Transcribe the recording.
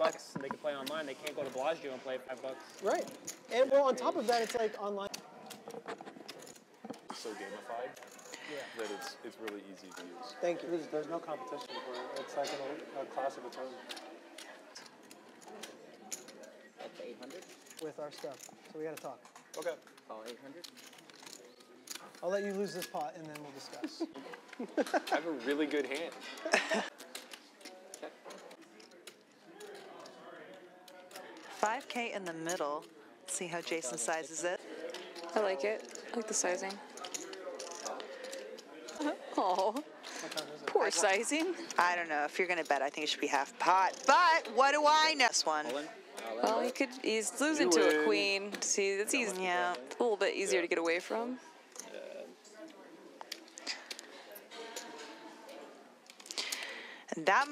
bucks and they can play online. They can't go to Bellagio and play five bucks. Right. And well, on top of that, it's like online. so gamified that it's it's really easy to use. Thank you. There's, there's no competition for it. It's like a, a class of its own. That's 800. With our stuff, so we got to talk. Okay. Call 800. I'll let you lose this pot, and then we'll discuss. I have a really good hand. 5K in the middle. See how Jason sizes it. I like it. I like the sizing. Oh, poor sizing. I don't know. If you're going to bet, I think it should be half pot. But what do I know? This one. All in. All in. Well, he could. He's losing to a win. queen. See, that's easy. Yeah. A little bit easier to get away from. And that might